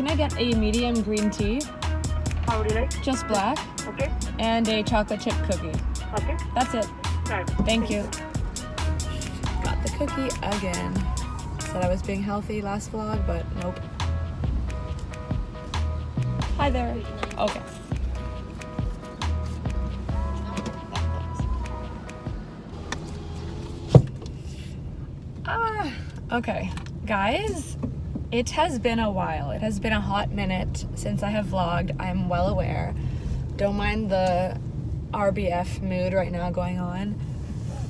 can I get a medium green tea, How would you like? just black, Okay. and a chocolate chip cookie? Okay. That's it. Right. Thank you. Got the cookie again. Said I was being healthy last vlog, but nope. Hi there. Okay. Ah, okay. Guys, it has been a while. It has been a hot minute since I have vlogged. I'm well aware. Don't mind the RBF mood right now going on.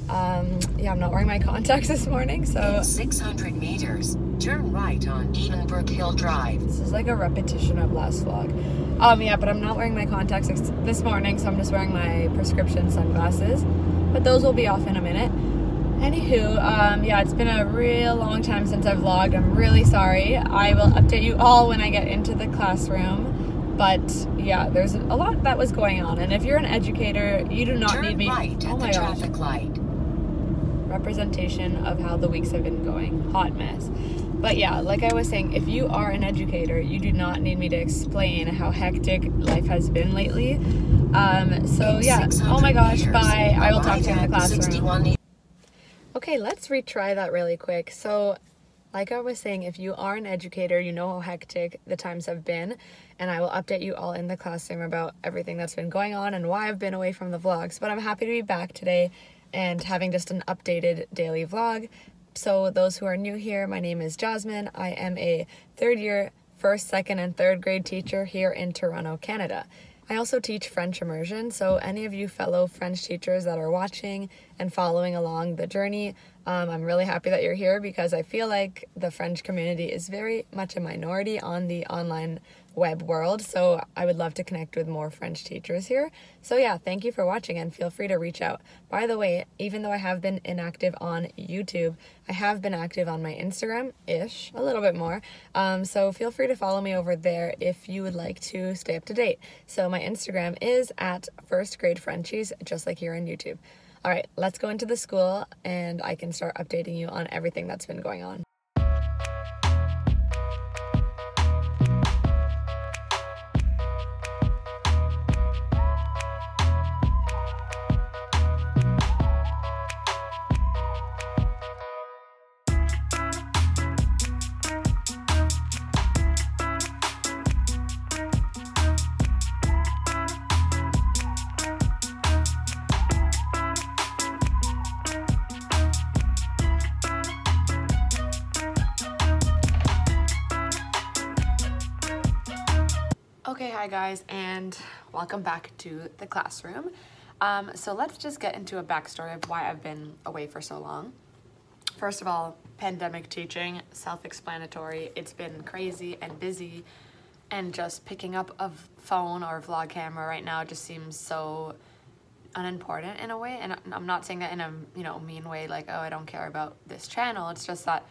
Um, yeah, I'm not wearing my contacts this morning, so In 600 meters, turn right on Edenbrook Hill Drive. this is like a repetition of last vlog. Um, yeah, but I'm not wearing my contacts this morning, so I'm just wearing my prescription sunglasses. But those will be off in a minute. Anywho, um, yeah, it's been a real long time since I've vlogged. I'm really sorry. I will update you all when I get into the classroom. But yeah, there's a lot that was going on, and if you're an educator, you do not Turn need me. right oh my gosh. light. representation of how the weeks have been going. Hot mess. But yeah, like I was saying, if you are an educator, you do not need me to explain how hectic life has been lately. Um, so yeah. Oh my gosh, bye. I will talk to you in the classroom. 61 Okay, let's retry that really quick. So, like I was saying, if you are an educator, you know how hectic the times have been, and I will update you all in the classroom about everything that's been going on and why I've been away from the vlogs. But I'm happy to be back today and having just an updated daily vlog. So, those who are new here, my name is Jasmine. I am a third year, first, second, and third grade teacher here in Toronto, Canada. I also teach French immersion, so any of you fellow French teachers that are watching and following along the journey, um, I'm really happy that you're here because I feel like the French community is very much a minority on the online web world. So I would love to connect with more French teachers here. So yeah, thank you for watching and feel free to reach out. By the way, even though I have been inactive on YouTube, I have been active on my Instagram ish, a little bit more. Um, so feel free to follow me over there if you would like to stay up to date. So my Instagram is at first grade Frenchies, just like here on YouTube. All right, let's go into the school and I can start updating you on everything that's been going on. Okay, hi guys, and welcome back to the classroom. Um, so let's just get into a backstory of why I've been away for so long. First of all, pandemic teaching, self explanatory. It's been crazy and busy, and just picking up a phone or vlog camera right now just seems so unimportant in a way. And I'm not saying that in a you know mean way, like oh I don't care about this channel. It's just that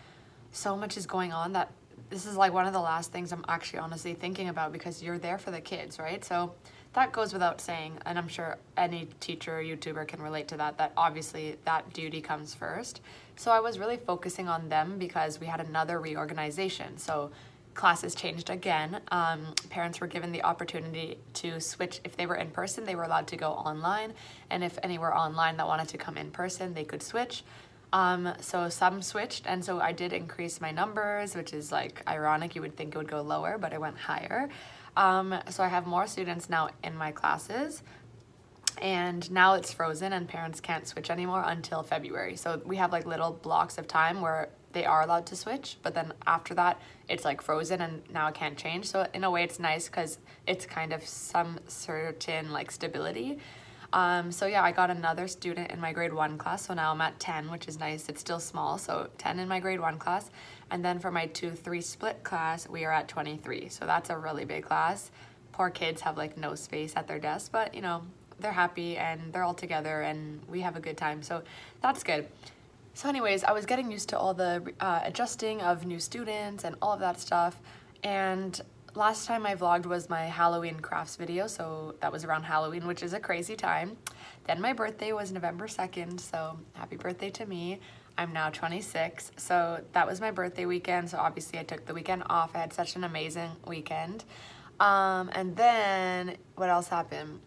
so much is going on that this is like one of the last things I'm actually honestly thinking about because you're there for the kids, right? So that goes without saying, and I'm sure any teacher or YouTuber can relate to that, that obviously that duty comes first. So I was really focusing on them because we had another reorganization. So classes changed again. Um, parents were given the opportunity to switch. If they were in person, they were allowed to go online. And if any were online that wanted to come in person, they could switch. Um, so some switched, and so I did increase my numbers, which is like ironic. You would think it would go lower, but it went higher. Um, so I have more students now in my classes, and now it's frozen, and parents can't switch anymore until February. So we have like little blocks of time where they are allowed to switch, but then after that, it's like frozen, and now it can't change. So in a way, it's nice because it's kind of some certain like stability. Um, so yeah, I got another student in my grade one class. So now I'm at 10, which is nice. It's still small. So 10 in my grade one class. And then for my two, three split class, we are at 23. So that's a really big class. Poor kids have like no space at their desk, but you know, they're happy and they're all together and we have a good time. So that's good. So anyways, I was getting used to all the uh, adjusting of new students and all of that stuff. And last time I vlogged was my Halloween crafts video, so that was around Halloween, which is a crazy time. Then my birthday was November 2nd, so happy birthday to me. I'm now 26. So that was my birthday weekend. So obviously I took the weekend off. I had such an amazing weekend. Um, and then what else happened?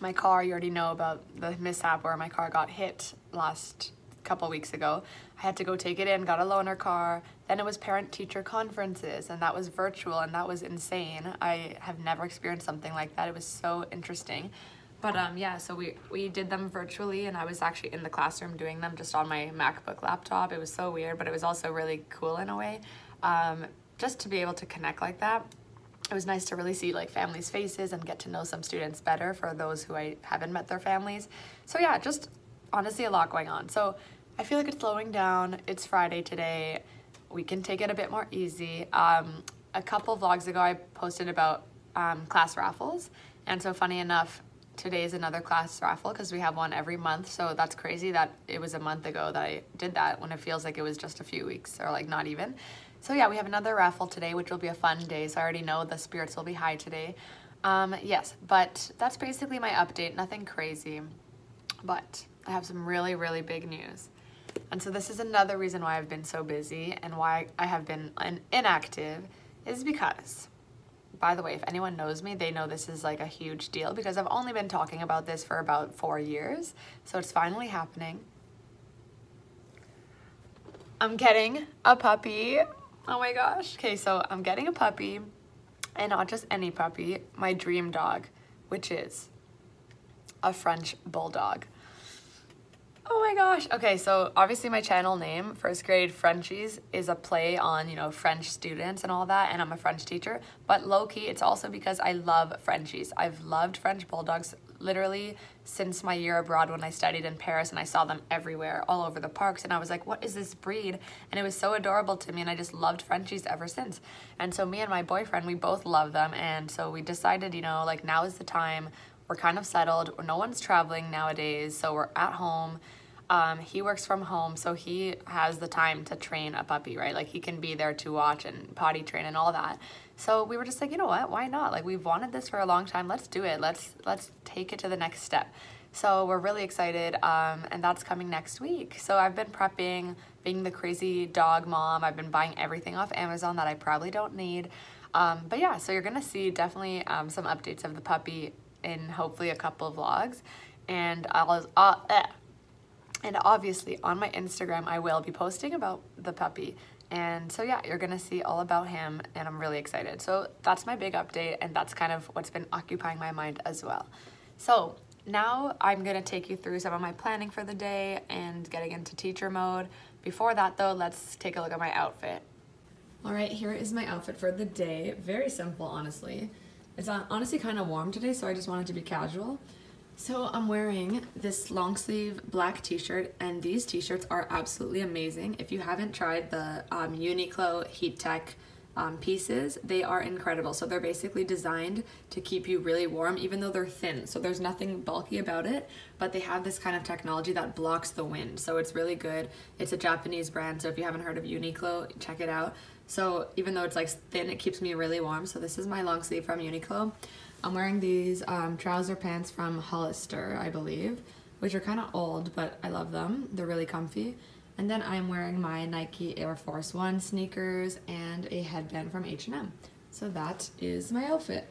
My car, you already know about the mishap where my car got hit last couple weeks ago. I had to go take it in, got a loaner car. Then it was parent teacher conferences and that was virtual and that was insane. I have never experienced something like that. It was so interesting. But um, yeah, so we, we did them virtually and I was actually in the classroom doing them just on my MacBook laptop. It was so weird, but it was also really cool in a way. Um, just to be able to connect like that it was nice to really see like families' faces and get to know some students better for those who I haven't met their families. So yeah, just honestly a lot going on. So I feel like it's slowing down. It's Friday today. We can take it a bit more easy. Um, a couple vlogs ago, I posted about um, class raffles. And so funny enough, today is another class raffle because we have one every month. So that's crazy that it was a month ago that I did that when it feels like it was just a few weeks or like not even. So yeah, we have another raffle today, which will be a fun day. So I already know the spirits will be high today. Um, yes, but that's basically my update. Nothing crazy, but I have some really, really big news. And so this is another reason why I've been so busy and why I have been inactive is because, by the way, if anyone knows me, they know this is like a huge deal because I've only been talking about this for about four years. So it's finally happening. I'm getting a puppy Oh my gosh. Okay, so I'm getting a puppy, and not just any puppy, my dream dog, which is a French Bulldog. Oh my gosh. Okay, so obviously my channel name, First Grade Frenchies, is a play on, you know, French students and all that, and I'm a French teacher. But low-key, it's also because I love Frenchies. I've loved French Bulldogs literally since my year abroad when I studied in Paris and I saw them everywhere, all over the parks. And I was like, what is this breed? And it was so adorable to me and I just loved Frenchies ever since. And so me and my boyfriend, we both love them. And so we decided, you know, like now is the time. We're kind of settled. No one's traveling nowadays. So we're at home. Um, he works from home, so he has the time to train a puppy, right? Like he can be there to watch and potty train and all that. So we were just like, you know what? Why not? Like we've wanted this for a long time. Let's do it. Let's let's take it to the next step. So we're really excited, um, and that's coming next week. So I've been prepping, being the crazy dog mom. I've been buying everything off Amazon that I probably don't need. Um, but yeah, so you're gonna see definitely um, some updates of the puppy in hopefully a couple of vlogs. And I'll, uh, eh. and obviously on my Instagram, I will be posting about the puppy and so yeah, you're gonna see all about him and I'm really excited. So that's my big update and that's kind of what's been occupying my mind as well. So now I'm gonna take you through some of my planning for the day and getting into teacher mode. Before that though, let's take a look at my outfit. All right, here is my outfit for the day. Very simple, honestly. It's honestly kind of warm today, so I just wanted to be casual. So I'm wearing this long sleeve black t-shirt and these t-shirts are absolutely amazing. If you haven't tried the um, Uniqlo Heat Tech um, pieces, they are incredible. So they're basically designed to keep you really warm even though they're thin. So there's nothing bulky about it, but they have this kind of technology that blocks the wind. So it's really good. It's a Japanese brand, so if you haven't heard of Uniqlo, check it out. So even though it's like thin, it keeps me really warm. So this is my long sleeve from Uniqlo. I'm wearing these um, trouser pants from Hollister, I believe, which are kind of old, but I love them. They're really comfy. And then I'm wearing my Nike Air Force One sneakers and a headband from H&M. So that is my outfit.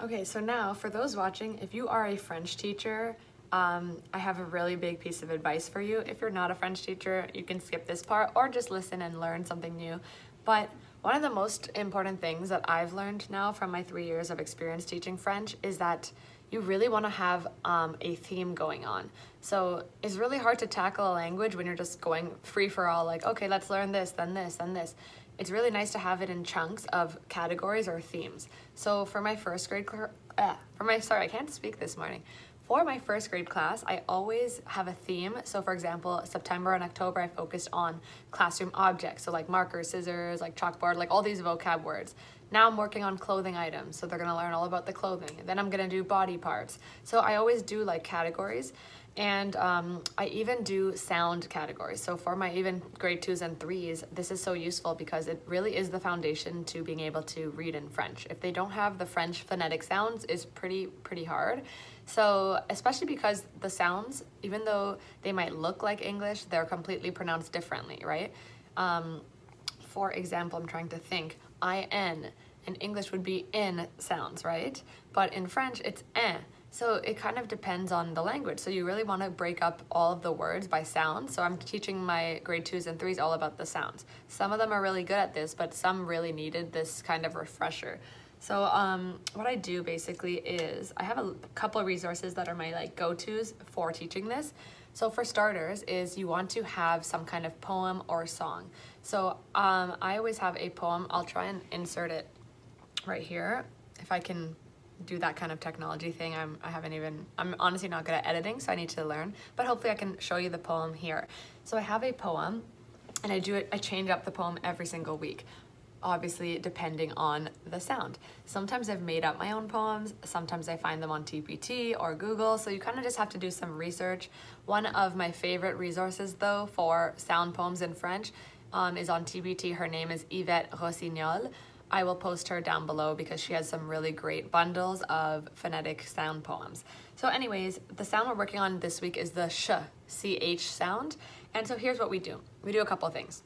Okay, so now for those watching, if you are a French teacher, um, I have a really big piece of advice for you. If you're not a French teacher, you can skip this part or just listen and learn something new. But one of the most important things that I've learned now from my three years of experience teaching French is that you really want to have um, a theme going on. So it's really hard to tackle a language when you're just going free for all, like, okay, let's learn this, then this, then this. It's really nice to have it in chunks of categories or themes. So for my first grade, uh, for my, sorry, I can't speak this morning. For my first grade class, I always have a theme. So for example, September and October, I focused on classroom objects. So like markers, scissors, like chalkboard, like all these vocab words. Now I'm working on clothing items, so they're gonna learn all about the clothing. Then I'm gonna do body parts. So I always do like categories. And um, I even do sound categories. So for my even grade twos and threes, this is so useful because it really is the foundation to being able to read in French. If they don't have the French phonetic sounds, is pretty pretty hard. So especially because the sounds, even though they might look like English, they're completely pronounced differently, right? Um, for example, I'm trying to think. I-N. In English would be in sounds, right? But in French, it's eh. So it kind of depends on the language. So you really want to break up all of the words by sound. So I'm teaching my grade twos and threes all about the sounds. Some of them are really good at this, but some really needed this kind of refresher. So um, what I do basically is I have a couple of resources that are my like go-tos for teaching this. So for starters is you want to have some kind of poem or song. So um, I always have a poem. I'll try and insert it right here if I can do that kind of technology thing. I'm, I haven't even, I'm honestly not good at editing, so I need to learn, but hopefully I can show you the poem here. So I have a poem and I do it, I change up the poem every single week. Obviously, depending on the sound. Sometimes I've made up my own poems, sometimes I find them on TPT or Google, so you kind of just have to do some research. One of my favorite resources, though, for sound poems in French um, is on TPT. Her name is Yvette Rossignol. I will post her down below because she has some really great bundles of phonetic sound poems. So anyways, the sound we're working on this week is the sh, ch sound. And so here's what we do. We do a couple of things.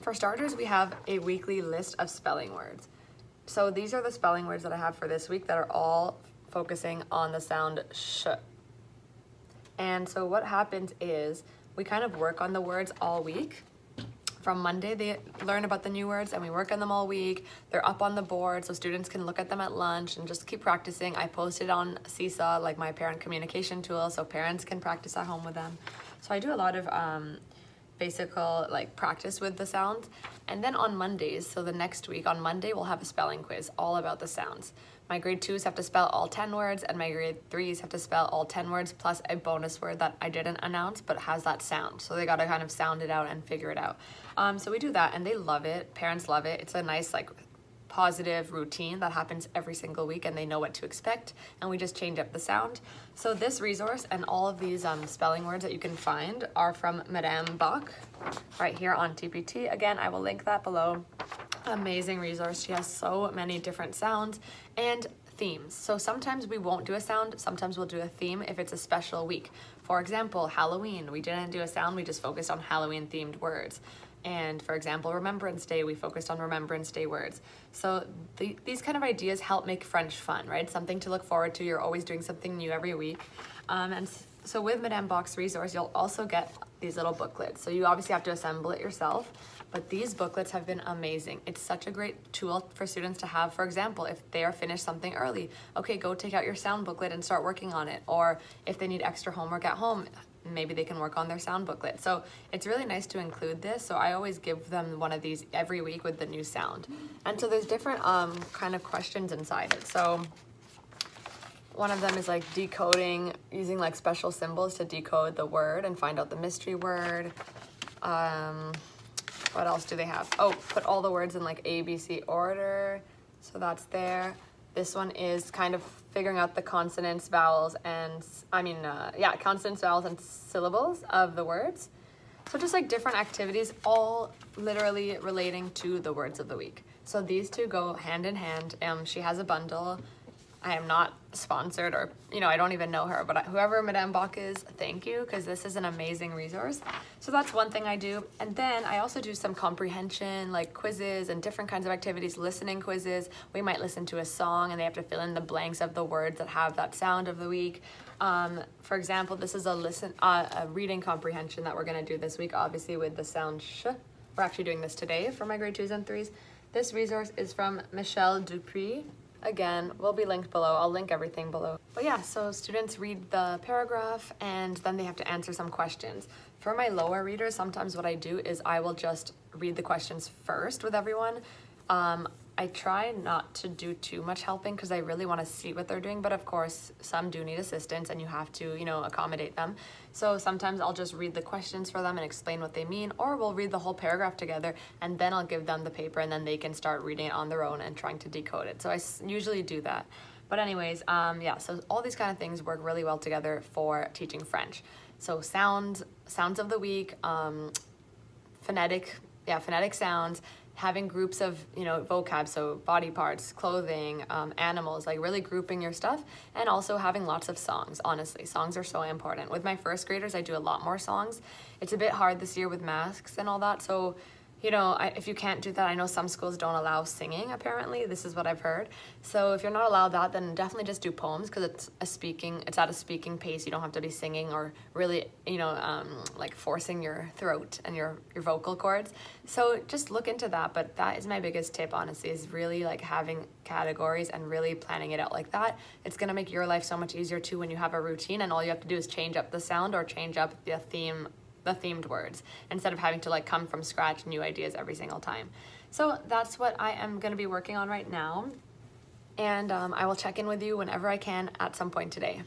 For starters, we have a weekly list of spelling words. So these are the spelling words that I have for this week that are all focusing on the sound sh. And so what happens is we kind of work on the words all week from Monday, they learn about the new words and we work on them all week. They're up on the board so students can look at them at lunch and just keep practicing. I posted on Seesaw, like my parent communication tool, so parents can practice at home with them. So I do a lot of um, basic like practice with the sounds. And then on Mondays, so the next week, on Monday, we'll have a spelling quiz all about the sounds. My grade twos have to spell all 10 words and my grade threes have to spell all 10 words plus a bonus word that I didn't announce but has that sound. So they gotta kind of sound it out and figure it out. Um, so we do that and they love it. Parents love it. It's a nice like positive routine that happens every single week and they know what to expect and we just change up the sound. So this resource and all of these um, spelling words that you can find are from Madame Bach right here on TPT. Again, I will link that below amazing resource. She has so many different sounds and themes. So sometimes we won't do a sound, sometimes we'll do a theme if it's a special week. For example, Halloween, we didn't do a sound, we just focused on Halloween themed words. And for example, Remembrance Day, we focused on Remembrance Day words. So the, these kind of ideas help make French fun, right? Something to look forward to. You're always doing something new every week. Um, and so with Madame Bach's resource, you'll also get these little booklets. So you obviously have to assemble it yourself. But these booklets have been amazing. It's such a great tool for students to have. For example, if they are finished something early, okay, go take out your sound booklet and start working on it. Or if they need extra homework at home, maybe they can work on their sound booklet. So it's really nice to include this. So I always give them one of these every week with the new sound. And so there's different um, kind of questions inside it. So one of them is like decoding, using like special symbols to decode the word and find out the mystery word. Um, what else do they have? Oh, put all the words in like ABC order. So that's there. This one is kind of figuring out the consonants, vowels, and I mean, uh, yeah, consonants, vowels, and syllables of the words. So just like different activities, all literally relating to the words of the week. So these two go hand in hand. Um, she has a bundle I am not sponsored or, you know, I don't even know her, but whoever Madame Bach is, thank you, because this is an amazing resource. So that's one thing I do. And then I also do some comprehension, like quizzes and different kinds of activities, listening quizzes. We might listen to a song and they have to fill in the blanks of the words that have that sound of the week. Um, for example, this is a listen, uh, a reading comprehension that we're gonna do this week, obviously with the sound sh. We're actually doing this today for my grade twos and threes. This resource is from Michelle Dupree. Again, will be linked below. I'll link everything below. But yeah, so students read the paragraph and then they have to answer some questions. For my lower readers, sometimes what I do is I will just read the questions first with everyone. Um, I try not to do too much helping because I really want to see what they're doing. But of course, some do need assistance and you have to, you know, accommodate them. So sometimes I'll just read the questions for them and explain what they mean, or we'll read the whole paragraph together and then I'll give them the paper and then they can start reading it on their own and trying to decode it. So I usually do that. But anyways, um, yeah, so all these kind of things work really well together for teaching French. So sounds, sounds of the week, um, phonetic, yeah, phonetic sounds, having groups of you know vocab so body parts clothing um, animals like really grouping your stuff and also having lots of songs honestly. Songs are so important. With my first graders i do a lot more songs. It's a bit hard this year with masks and all that so you know, I, if you can't do that, I know some schools don't allow singing, apparently. This is what I've heard. So if you're not allowed that, then definitely just do poems because it's a speaking, it's at a speaking pace. You don't have to be singing or really, you know, um, like forcing your throat and your, your vocal cords. So just look into that. But that is my biggest tip, honestly, is really like having categories and really planning it out like that. It's going to make your life so much easier too when you have a routine and all you have to do is change up the sound or change up the theme the themed words instead of having to like come from scratch new ideas every single time. So that's what I am going to be working on right now. And um, I will check in with you whenever I can at some point today.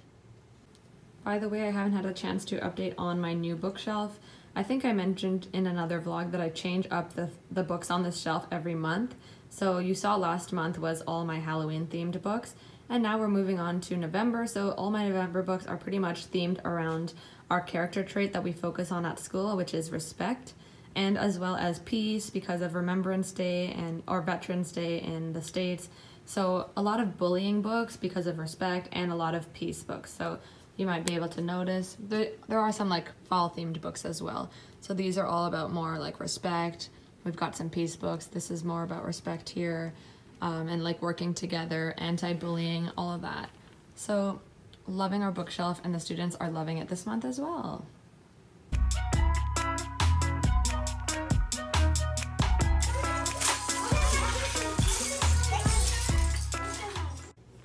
By the way, I haven't had a chance to update on my new bookshelf. I think I mentioned in another vlog that I change up the, the books on this shelf every month. So you saw last month was all my Halloween themed books. And now we're moving on to November. So all my November books are pretty much themed around our character trait that we focus on at school, which is respect, and as well as peace because of Remembrance Day and or Veterans Day in the States. So a lot of bullying books because of respect and a lot of peace books. So you might be able to notice there, there are some like fall themed books as well. So these are all about more like respect. We've got some peace books. This is more about respect here um, and like working together, anti-bullying, all of that. So loving our bookshelf and the students are loving it this month as well.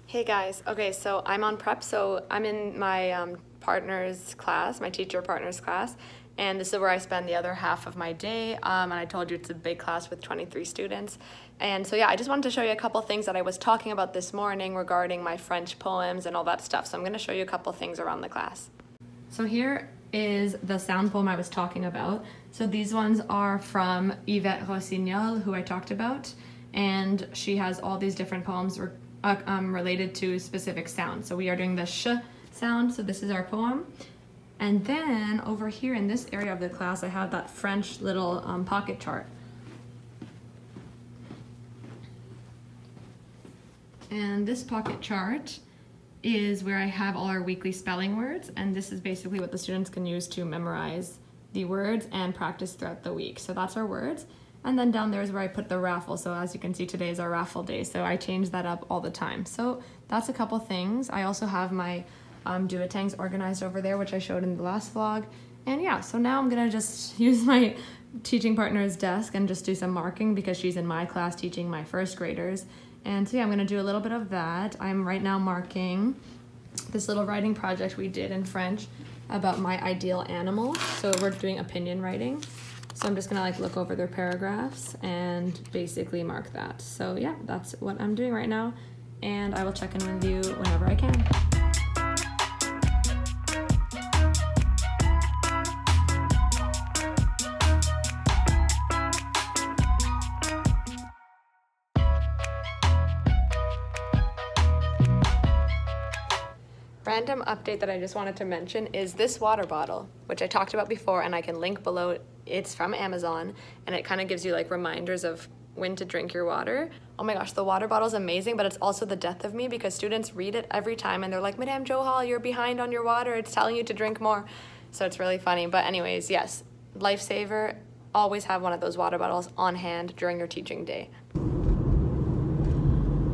Hey guys, okay, so I'm on prep, so I'm in my um, partner's class, my teacher partner's class, and this is where I spend the other half of my day. Um, and I told you it's a big class with 23 students. And so yeah, I just wanted to show you a couple things that I was talking about this morning regarding my French poems and all that stuff. So I'm gonna show you a couple things around the class. So here is the sound poem I was talking about. So these ones are from Yvette Rossignol, who I talked about, and she has all these different poems re uh, um, related to specific sounds. So we are doing the sh sound, so this is our poem. And then over here in this area of the class, I have that French little um, pocket chart. And this pocket chart is where I have all our weekly spelling words. And this is basically what the students can use to memorize the words and practice throughout the week. So that's our words. And then down there is where I put the raffle. So as you can see, today is our raffle day. So I change that up all the time. So that's a couple things. I also have my um, duotangs organized over there, which I showed in the last vlog. And yeah, so now I'm gonna just use my teaching partner's desk and just do some marking because she's in my class teaching my first graders. And so yeah, I'm gonna do a little bit of that. I'm right now marking this little writing project we did in French about my ideal animal. So we're doing opinion writing. So I'm just gonna like look over their paragraphs and basically mark that. So yeah, that's what I'm doing right now. And I will check in with you whenever I can. Random update that I just wanted to mention is this water bottle, which I talked about before and I can link below. It's from Amazon and it kind of gives you like reminders of when to drink your water. Oh my gosh, the water bottle is amazing, but it's also the death of me because students read it every time and they're like, Madame Johal, you're behind on your water. It's telling you to drink more. So it's really funny. But anyways, yes, lifesaver, always have one of those water bottles on hand during your teaching day.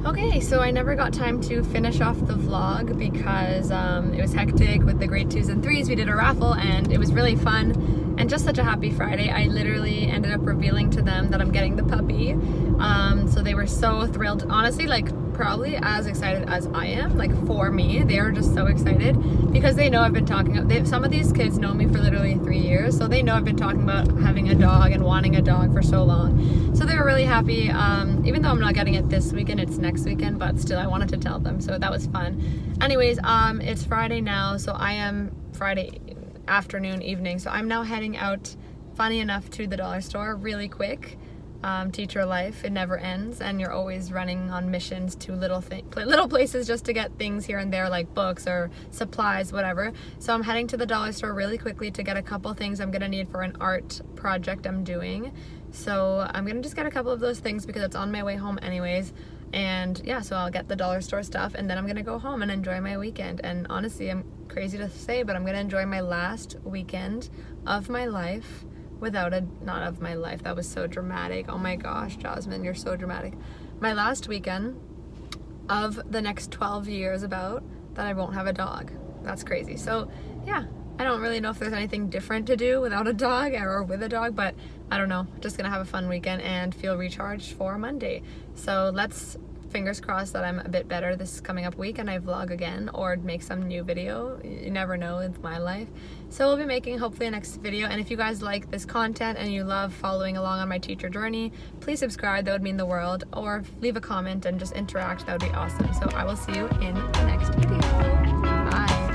Okay, so I never got time to finish off the vlog because um, it was hectic with the grade twos and threes. We did a raffle and it was really fun and just such a happy Friday. I literally ended up revealing to them that I'm getting the puppy. Um, so they were so thrilled. Honestly, like probably as excited as I am. Like for me, they are just so excited because they know I've been talking. They, some of these kids know me for literally three years, so they know I've been talking about having a dog and wanting a dog for so long. So they were really happy. Um, even though I'm not getting it this weekend, it's next weekend, but still, I wanted to tell them. So that was fun. Anyways, um, it's Friday now, so I am Friday afternoon, evening. So I'm now heading out. Funny enough, to the dollar store really quick um, teacher life. It never ends, and you're always running on missions to little th- little places just to get things here and there, like books or supplies, whatever. So I'm heading to the dollar store really quickly to get a couple things I'm gonna need for an art project I'm doing. So I'm gonna just get a couple of those things because it's on my way home anyways. And yeah, so I'll get the dollar store stuff and then I'm gonna go home and enjoy my weekend. And honestly, I'm crazy to say, but I'm gonna enjoy my last weekend of my life without a not of my life. That was so dramatic. Oh my gosh, Jasmine, you're so dramatic. My last weekend of the next 12 years about that I won't have a dog. That's crazy. So, yeah, I don't really know if there's anything different to do without a dog or with a dog, but I don't know. Just gonna have a fun weekend and feel recharged for Monday. So let's fingers crossed that I'm a bit better this coming up week and I vlog again or make some new video. You never know with my life. So we'll be making hopefully a next video and if you guys like this content and you love following along on my teacher journey, please subscribe, that would mean the world, or leave a comment and just interact, that would be awesome. So I will see you in the next video. Bye.